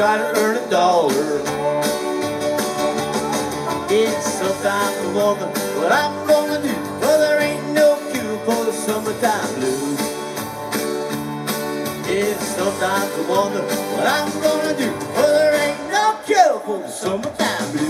try to earn a dollar. It's sometimes I wonder what I'm gonna do, for there ain't no cure for the summertime blues. It's sometimes I wonder what I'm gonna do, for there ain't no cure for the summertime blues.